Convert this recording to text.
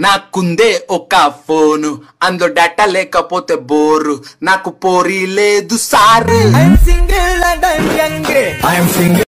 నాకుందే ఒక ఫోను అందులో డేటా లేకపోతే బోరు నాకు పోరి లేదు సారు. I'm